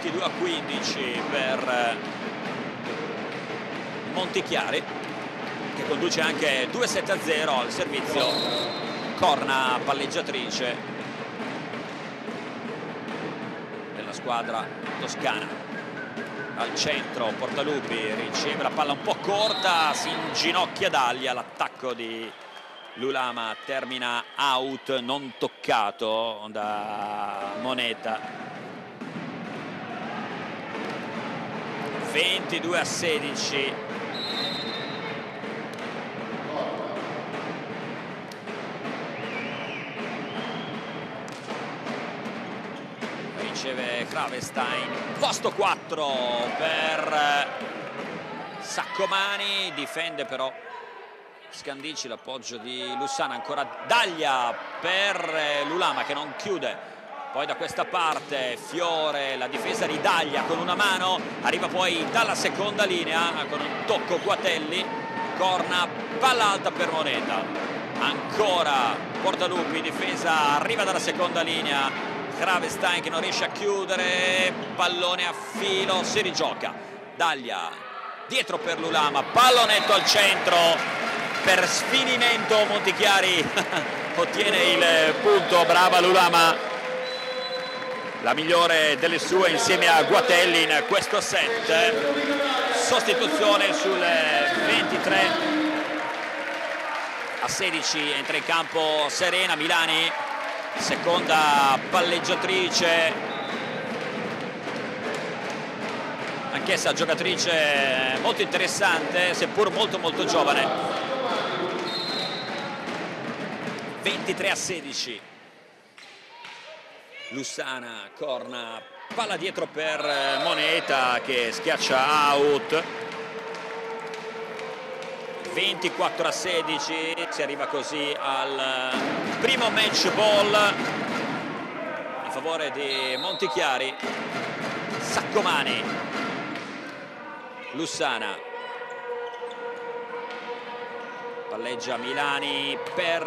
22 a 15 per Montichiari che conduce anche 2-7 a 0 al servizio corna palleggiatrice della squadra toscana. Al centro Portalupi riceve la palla un po' corta si inginocchia Daglia l'attacco di Lulama termina out non toccato da Moneta 22 a 16 riceve Kravestein posto 4 per Saccomani. Difende però Scandici l'appoggio di Lussana ancora Daglia per Lulama che non chiude poi da questa parte Fiore, la difesa di Daglia con una mano, arriva poi dalla seconda linea con un tocco Guatelli, corna, palla alta per Moneta, ancora Portalupi, difesa, arriva dalla seconda linea, Gravestein che non riesce a chiudere, pallone a filo, si rigioca, Daglia dietro per Lulama, pallonetto al centro, per sfinimento Montichiari ottiene il punto, brava Lulama la migliore delle sue insieme a Guatelli in questo set. Sostituzione sul 23 a 16 entra in campo Serena Milani seconda palleggiatrice. Anch'essa giocatrice molto interessante seppur molto molto giovane. 23 a 16 Lussana, corna, palla dietro per eh, Moneta che schiaccia out. 24 a 16, si arriva così al eh, primo match ball a favore di Montichiari. Saccomani, Lussana palleggia Milani per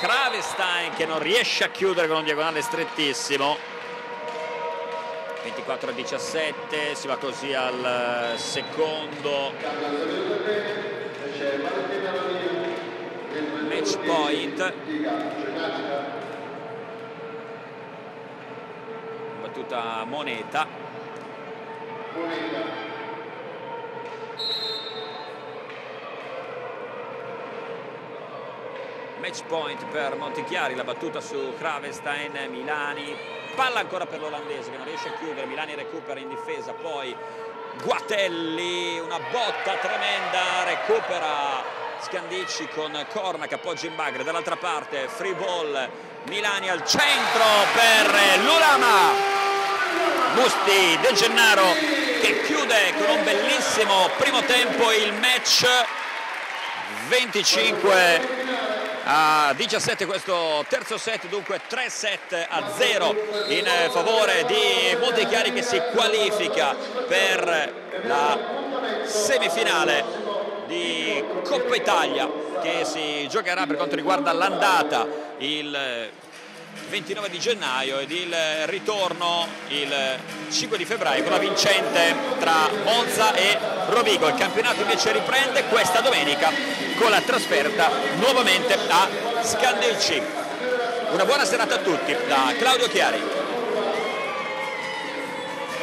Kravestein che non riesce a chiudere con un diagonale strettissimo. 24 a 17 si va così al secondo. Match point. Battuta moneta match point per Montichiari, la battuta su Kravestein, Milani, palla ancora per l'olandese che non riesce a chiudere, Milani recupera in difesa, poi Guatelli, una botta tremenda, recupera Scandici con Corna che appoggia in bagre, dall'altra parte free ball, Milani al centro per Lulama, Musti De Gennaro che chiude con un bellissimo primo tempo il match 25 a 17 questo terzo set, dunque 3-7 a 0 in favore di Montechiari che si qualifica per la semifinale di Coppa Italia che si giocherà per quanto riguarda l'andata il 29 di gennaio ed il ritorno il 5 di febbraio con la vincente tra Monza e Rovigo. Il campionato invece riprende questa domenica con la trasferta nuovamente a Scandicci. Una buona serata a tutti da Claudio Chiari.